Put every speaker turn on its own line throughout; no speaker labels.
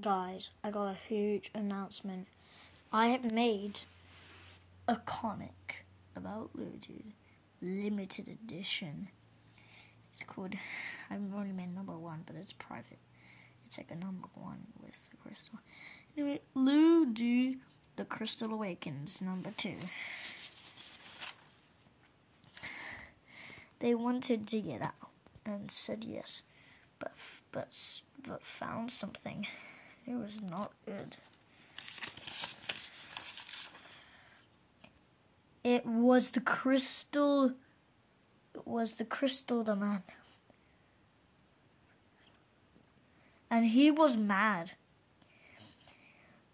Guys, I got a huge announcement. I have made a comic about Ludude, limited edition. It's called, I've only made number one, but it's private. It's like a number one with the crystal. Anyway, Ludude, The Crystal Awakens, number two. They wanted to get out and said yes, but but but found something. It was not good. It was the crystal. It was the crystal the man. And he was mad.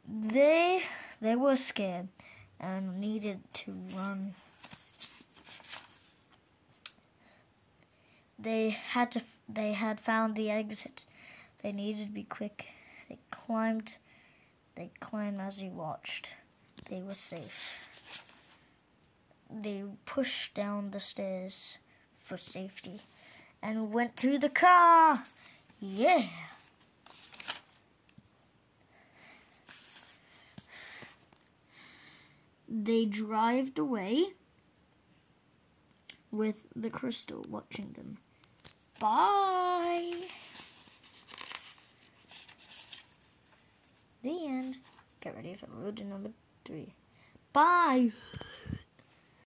They they were scared and needed to run. They had to they had found the exit. They needed to be quick. They climbed they climbed as he watched. They were safe. They pushed down the stairs for safety and went to the car. Yeah. They drived away with the crystal watching them. Bye. The end. Get ready for road number three. Bye.